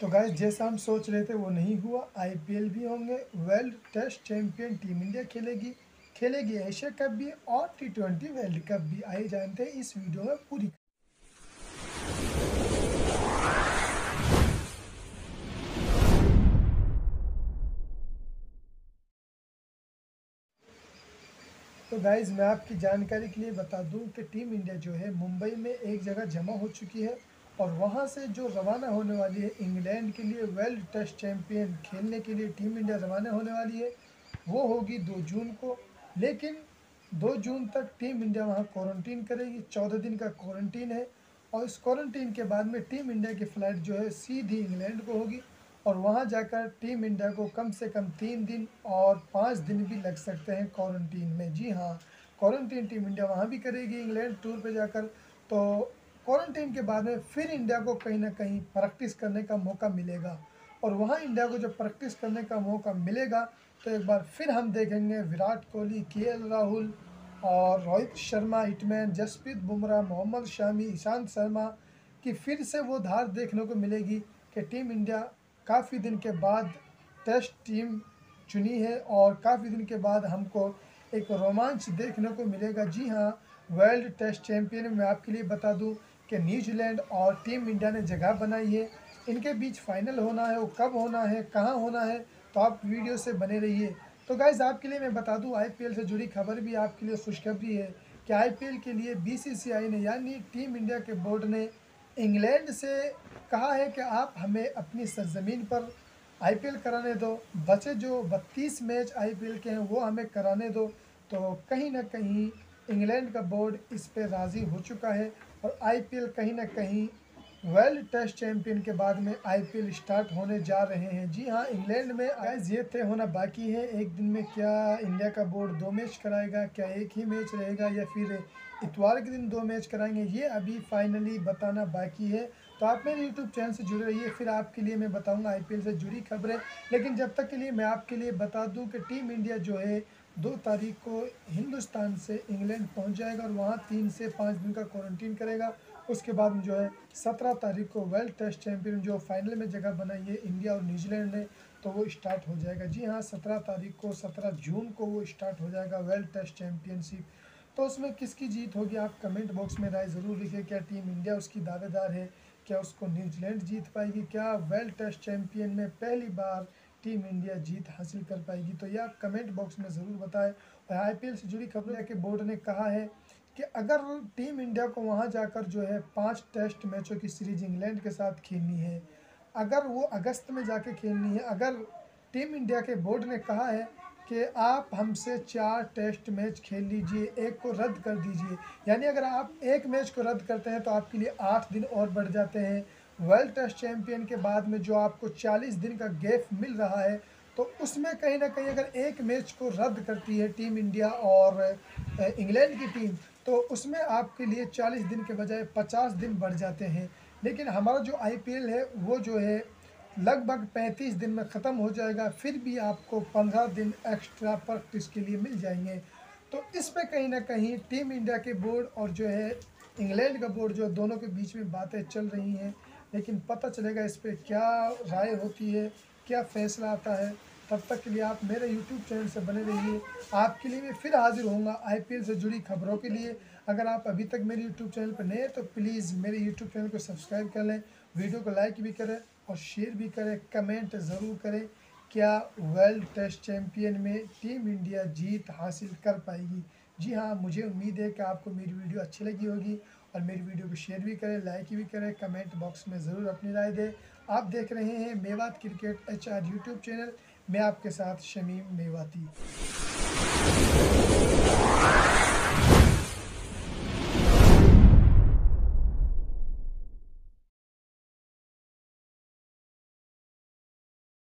तो गाइस जैसा हम सोच रहे थे, वो नहीं हुआ। आईपीएल भी होंगे world test champion team India खेलेगी खेलेगी एशिया कप भी और टी ट्वेंटी वर्ल्ड कप भी। आइए जानते हैं इस वीडियो में पूरी। तो गाइज़ मैं आपकी जानकारी के लिए बता दूँ कि टीम इंडिया जो है, मुंबई में एक जगह जमा हो चुकी है। और वहाँ से जो रवाना होने वाली है, इंग्लैंड के लिए वर्ल्ड टेस्ट चैम्पियन खेलने के लिए टीम इंडिया रवाना होने वाली है, वो होगी दो जून को। लेकिन दो जून तक टीम इंडिया वहाँ क्वारंटीन करेगी, चौदह दिन का क्वारंटीन है और इस क्वारंटीन के बाद में टीम इंडिया की फ़्लाइट जो है सीधी इंग्लैंड को होगी और वहाँ जाकर टीम इंडिया को कम से कम तीन दिन और पाँच दिन भी लग सकते हैं क्वारंटीन में। जी हाँ क्वारंटीन टीम इंडिया वहाँ भी करेगी, इंग्लैंड टूर पे जाकर। तो क्वारंटीन के बाद में फिर इंडिया को कहीं ना कहीं प्रैक्टिस करने का मौका मिलेगा। और वहाँ इंडिया को जब प्रैक्टिस करने का मौका मिलेगा तो एक बार फिर हम देखेंगे विराट कोहली, के राहुल और रोहित शर्मा, हिटमैन जसप्रीत बुमराह, मोहम्मद शामी, ईशांत शर्मा की फिर से वो धार देखने को मिलेगी कि टीम इंडिया काफ़ी दिन के बाद टेस्ट टीम चुनी है और काफ़ी दिन के बाद हमको एक रोमांच देखने को मिलेगा। जी हाँ वर्ल्ड टेस्ट चैंपियन मैं आपके लिए बता दूँ कि न्यूजीलैंड और टीम इंडिया ने जगह बनाई है। इनके बीच फाइनल होना है, वो कब होना है, कहाँ होना है तो आप वीडियो से बने रहिए। तो गाइज़ आपके लिए मैं बता दूँ आईपीएल से जुड़ी खबर भी आपके लिए खुशखबरी है कि आईपीएल के लिए बीसीसीआई ने, यानी टीम इंडिया के बोर्ड ने इंग्लैंड से कहा है कि आप हमें अपनी सरजमीन पर आईपीएल कराने दो। बचे जो बत्तीस मैच आईपीएल के हैं, वो हमें कराने दो। तो कहीं ना कहीं इंग्लैंड का बोर्ड इस पर राज़ी हो चुका है। और आईपीएल कहीं ना कहीं वर्ल्ड टेस्ट चैंपियन के बाद में आईपीएल स्टार्ट होने जा रहे हैं। जी हाँ इंग्लैंड में आज ये तय होना बाकी है। एक दिन में क्या इंडिया का बोर्ड दो मैच कराएगा, क्या एक ही मैच रहेगा या फिर इतवार के दिन दो मैच कराएँगे, ये अभी फाइनली बताना बाकी है। तो आप मेरे यूट्यूब चैनल से जुड़े रहिए, फिर आपके लिए मैं बताऊँगा आईपीएल से जुड़ी खबरें। लेकिन जब तक के लिए मैं आपके लिए बता दूँ कि टीम इंडिया जो है दो तारीख को हिंदुस्तान से इंग्लैंड पहुँच जाएगा और वहाँ तीन से पाँच दिन का क्वारंटीन करेगा। उसके बाद जो है सत्रह तारीख को वर्ल्ड टेस्ट चैंपियन जो फाइनल में जगह बनाई है इंडिया और न्यूजीलैंड ने तो वो स्टार्ट हो जाएगा। जी हाँ सत्रह तारीख को, सत्रह जून को वो स्टार्ट हो जाएगा वर्ल्ड टेस्ट चैम्पियनशिप तो उसमें किसकी जीत होगी, आप कमेंट बॉक्स में राय ज़रूर लिखें, क्या टीम इंडिया उसकी दावेदार है, क्या उसको न्यूजीलैंड जीत पाएगी, क्या वर्ल्ड टेस्ट चैम्पियन में पहली बार टीम इंडिया जीत हासिल कर पाएगी। तो यह कमेंट बॉक्स में ज़रूर बताएँ। और आईपीएल से जुड़ी खबरें कि बोर्ड ने कहा है कि अगर टीम इंडिया को वहाँ जाकर जो है पाँच टेस्ट मैचों की सीरीज़ इंग्लैंड के साथ खेलनी है, अगर वो अगस्त में जाके खेलनी है, अगर टीम इंडिया के बोर्ड ने कहा है कि आप हमसे चार टेस्ट मैच खेल लीजिए, एक को रद्द कर दीजिए, यानी अगर आप एक मैच को रद्द करते हैं तो आपके लिए आठ दिन और बढ़ जाते हैं। वर्ल्ड टेस्ट चैंपियन के बाद में जो आपको 40 दिन का गैप मिल रहा है तो उसमें कहीं ना कहीं अगर एक मैच को रद्द करती है टीम इंडिया और इंग्लैंड की टीम तो उसमें आपके लिए 40 दिन के बजाय 50 दिन बढ़ जाते हैं। लेकिन हमारा जो आईपीएल है, वो जो है, लगभग 35 दिन में ख़त्म हो जाएगा, फिर भी आपको 15 दिन एक्स्ट्रा प्रैक्टिस के लिए मिल जाएँगे। तो इस पर कहीं ना कहीं टीम इंडिया के बोर्ड और जो है इंग्लैंड का बोर्ड जो दोनों के बीच में बातें चल रही हैं। लेकिन पता चलेगा इस पर क्या राय होती है, क्या फ़ैसला आता है। तब तक के लिए आप मेरे यूट्यूब चैनल से बने रहिए। आपके लिए मैं फिर हाजिर होऊँगा आईपीएल से जुड़ी खबरों के लिए। अगर आप अभी तक मेरे यूट्यूब चैनल पर नए हैं तो प्लीज़ मेरे यूट्यूब चैनल को सब्सक्राइब कर लें। वीडियो को लाइक भी करें और शेयर भी करें। कमेंट ज़रूर करें क्या वर्ल्ड टेस्ट चैम्पियन में टीम इंडिया जीत हासिल कर पाएगी। जी हाँ मुझे उम्मीद है कि आपको मेरी वीडियो अच्छी लगी होगी और मेरी वीडियो को शेयर भी करें लाइक भी करें कमेंट बॉक्स में ज़रूर अपनी राय दें। आप देख रहे हैं Mewat cricket H R YouTube channel मैं आपके साथ शमीम मेवाती।